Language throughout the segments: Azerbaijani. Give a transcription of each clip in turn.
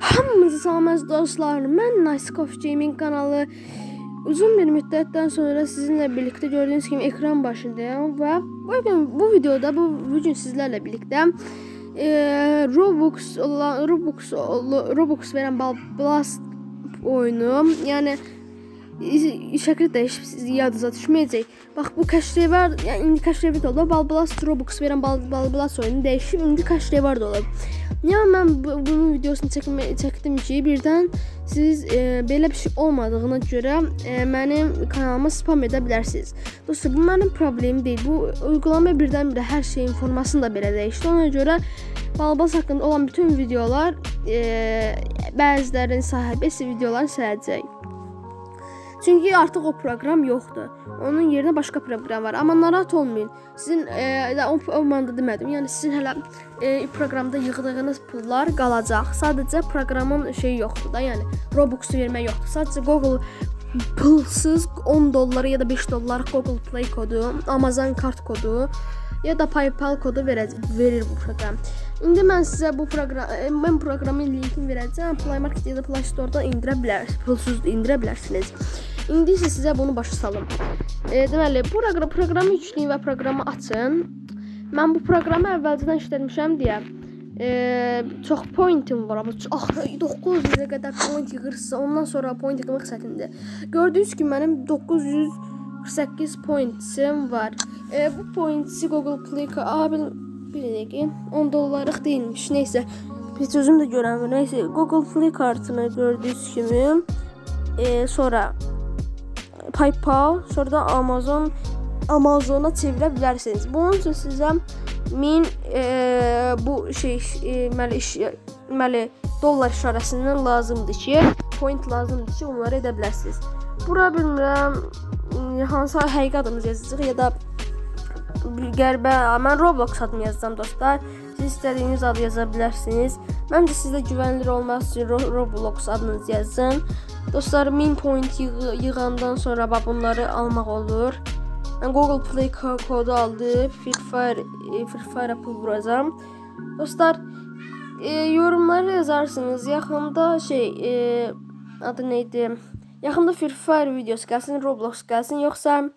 Hamınızı salam əziz dostlar. Mən Nice Coffee Gaming kanalı uzun bir müddətdən sonra sizinlə birlikdə gördüyünüz kimi ekran başındayım və bu gün bu videoda bu bu gün sizlərlə birlikdə e, Robux olan Robux Robux verən Bal Blast oyunu, yəni şəkil dəyişib sizi yadınıza düşməyəcək. Bax bu kaşrevar, yəni indi kaşrevar oldu. Balblast Robux verən Bal Balblast oyunu dəyişib indi kaşrevar da olub. Ya mən bu, bunun videosunu çəkmə, çəkdim ki, birdən siz e, belə bir şey olmadığına görə e, mənim kanalıma spam edə bilərsiniz. Dostlar, bu mənim problemim deyil. Bu uygulama birdən-birə hər şey informasiyasını da belə dəyişdi. Ona görə Balbas haqqında olan bütün videolar e, bəzilərinin sahibəsi videolar siləcək. Çünki artıq o proqram yoxdur. Onun yerinə başqa proqram var. Amma narahat olmayın. Sizin e, o, o məndə demədim. Yəni sizin hələ e, proqramda yığdığınız pullar qalacaq. Sadəcə proqramın şeyi yoxdur da, yəni Robux vermək yoxdur. Sadəcə Google pulsuz 10 dollar ya da 5 dollar Google Play kodu, Amazon kart kodu ya da PayPal kodu verəcək, verir bu proqram. İndi mən sizə bu proqram mən proqramın linkini verəcəm. Play Market ya da Play Store-dan indirə bilərsiniz. Pulsuz indirə bilərsiniz. İndi isə sizə bunu başa salım. E, deməli, bu proqram proqramı yükləyin və proqramı açın. Mən bu proqramı əvvəlcədən işlətmişəm deyə e, çox pointim var. Amma axı 900-ə qədər point yığırsa, ondan sonra point yığmaq çətindir. Gördüyünüz kimi mənim 948 pointim var. E, bu pointsi Google Play abi bir dəqiqə 10 dollarlıq deyilmiş. Nəysə, heç özüm də görəmirəm. Nəysə, Google Play kartını gördüyünüz kimi e, sonra PayPal, sonra da Amazon Amazona çevirə bilərsiniz. Bunun üçün sizə 1000 e, bu şey e, məli iş məli dollar işarəsindən lazımdır ki, point lazımdır ki, onları edə bilərsiniz. Bura bilmirəm hansı həqiqi adınızı yazacağıq ya da bir qəribə mən Roblox adını yazacağam dostlar. İstədiyiniz adı yaza bilərsiniz. Məncə sizdə güvənilir olması üçün Ro Roblox adınızı yazın. Dostlar 1000 point yığ yığandan sonra bax bunları almaq olur. Mən Google Play kodu aldım. Free Fire e, Free Fire pul vuracağam. Dostlar e, yorumlara yazarsınız. Yaxında şey e, adı nə idi? Yaxında Free Fire videosu gəlsin, Roblox gəlsin, yoxsa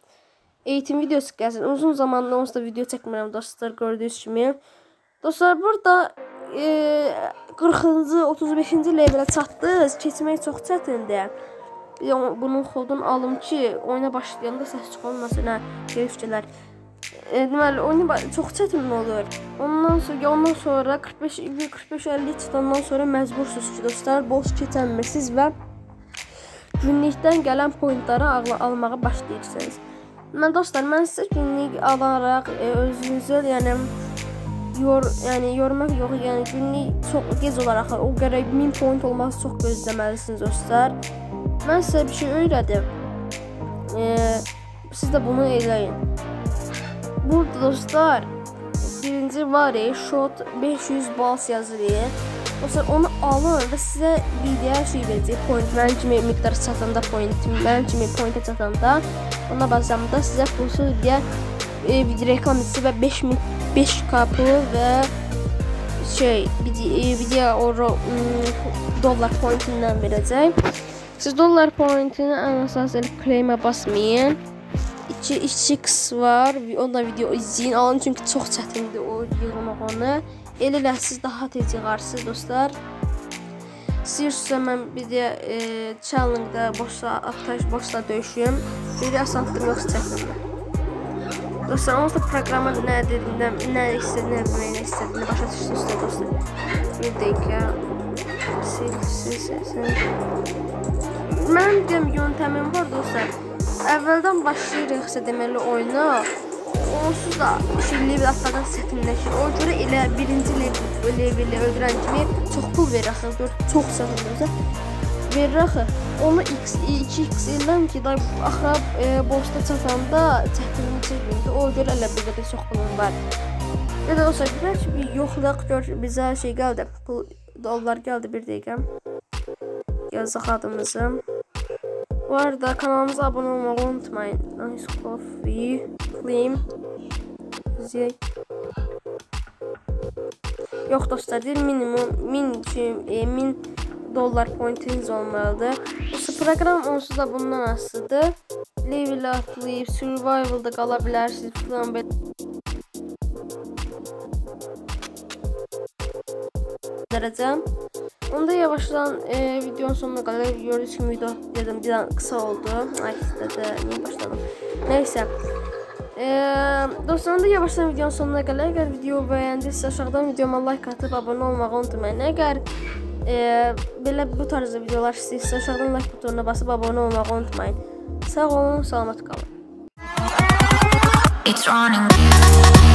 eğitim videosu gəlsin. Uzun zamandır onsuz da video çəkmirəm dostlar gördüyünüz kimi. Dostlar burada e, 40-cı, 35-ci levelə çatdınız. Keçmək çox çətindir. Bunun kodunu alım ki, oyuna başlayanda səs çıxılmasın, hə, gəlişçilər. E, deməli, oyunu çox çətin olur. Ondan sonra, ondan sonra 45 45 50 çıxandan sonra məcbursunuz ki, dostlar, boss keçənmirsiniz və günlükdən gələn pointləri al almağa başlayırsınız. Mən dostlar, mən sizə günlük alaraq e, özünüzü, yəni yor, yəni yormaq yox, yəni günlük çox gec olaraq o gərək 1000 point olması çox gözləməlisiniz dostlar. Mən sizə bir şey öyrədim. Ee, siz də bunu eləyin. Burada dostlar, birinci var ya, shot 500 bals yazılır. Dostlar onu alın və sizə video şey verəcək. Point mənim kimi miqdar çatanda point, mənim kimi pointə çatanda ona bazamda sizə pulsuz deyə e, video reklam etsə və 5000 5k pul və şey video o dollar pointindən verəcək. Siz dollar pointini ən əsas elə claimə basmayın. 2 2x var. Onu da video izləyin. Alın çünki çox çətindir o yığmaq onu. Elə siz daha tez yığarsınız dostlar. İstəyirsinizsə mən bir də e, challenge-da boşla atış boşla döyüşüm. Bir də asanlıqda yox çəkinmə. Dostlar, onsuz da proqramın nə dediyini, nə istədiyini, nə istədiyini başa düşdünüz dostlar. Bir dəqiqə. Sil, sil, sil. Mənim deyəm yöntəmim var dostlar. Əvvəldən başlayırıqsa deməli oyuna, onsuz da şirli bir atladan çətinləşir. Ona görə elə birinci leveli öldürən kimi çox pul verir axı. Çox çətindirsə verir axı. Onu x 2x ildən ki da axıra e, bossda çatanda çətinlik çəkmirdi. O görə elə bir qədər çox pulum var. Ya da olsa bir yoxlaq gör bizə şey gəldi. Pul dollar gəldi bir dəqiqə. Yazıq adımızı. Bu arada kanalımıza abone olmayı unutmayın. Nice Coffee Claim Zey Yox dostlar, minimum 1000 1000 dollar pointiniz olmalıdır. Bu proqram onsuz da bundan asılıdır. Level atlayıb survivalda qala bilərsiniz falan belə. Dərəcəm. Onda yavaşdan e, videonun sonuna kadar gördüğünüz gibi video dedim bir an kısa oldu. Ay istedi. Niye başladım? Neyse. E, dostlarım da yavaştan videonun sonuna kadar eğer video beğendiyse aşağıdan videoma like atıp abone olmağı unutmayın. Eğer e, belə bu tarzda videolar butonuna basıb abone olmağı unutmayın. Sağ olun, salamat qalın. It's running.